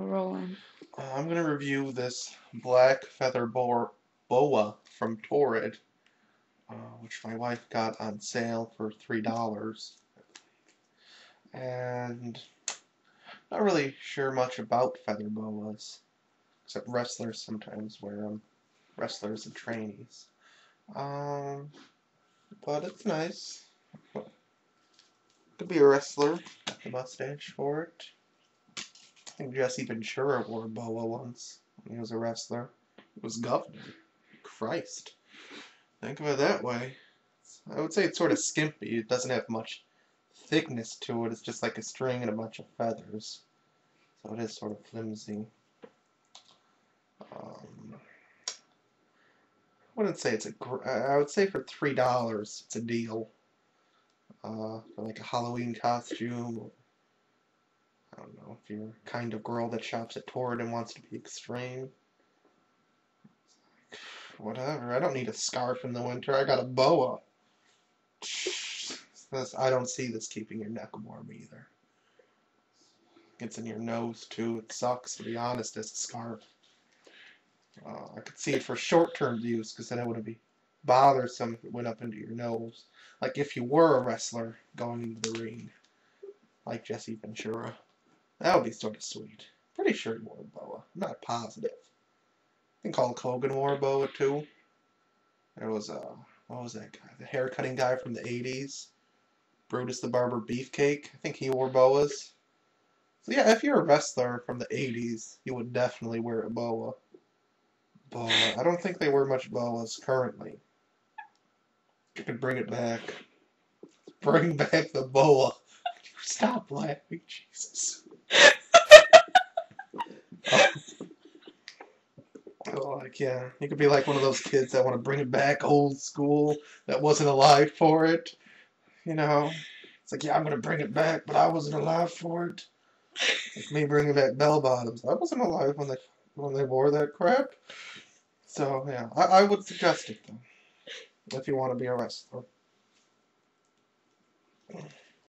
We're rolling. Uh, I'm going to review this black feather bo boa from Torrid, uh, which my wife got on sale for $3. And not really sure much about feather boas, except wrestlers sometimes wear them. Wrestlers and trainees. Um, but it's nice. Could be a wrestler. The mustache for it. Think Jesse Ventura wore a boa once when he was a wrestler. It was governor. Christ. Think of it that way. I would say it's sort of skimpy. It doesn't have much thickness to it. It's just like a string and a bunch of feathers. So it is sort of flimsy. Um, I wouldn't say it's a. I would say for three dollars, it's a deal. Uh, for like a Halloween costume. Don't know if you're kind of girl that shops at Torrid and wants to be extreme. Whatever. I don't need a scarf in the winter. I got a boa. This, I don't see this keeping your neck warm either. It's in your nose too. It sucks to be honest as a scarf. Uh, I could see it for short-term use because then it wouldn't be bothersome if it went up into your nose. Like if you were a wrestler going into the ring, like Jesse Ventura. That would be sort of sweet. Pretty sure he wore a boa. I'm not positive. I think Hulk Hogan wore a boa too. There was a, uh, what was that guy? The hair cutting guy from the 80s. Brutus the Barber Beefcake. I think he wore boas. So yeah, if you're a wrestler from the 80s, you would definitely wear a boa. But I don't think they wear much boas currently. You could bring it back. Bring back the boa. Stop laughing, Jesus. Like, yeah. You could be like one of those kids that want to bring it back old school, that wasn't alive for it. You know? It's like, yeah, I'm to bring it back, but I wasn't alive for it. Like me bringing back bell bottoms. I wasn't alive when they when they wore that crap. So yeah, I, I would suggest it though, if you want to be a wrestler.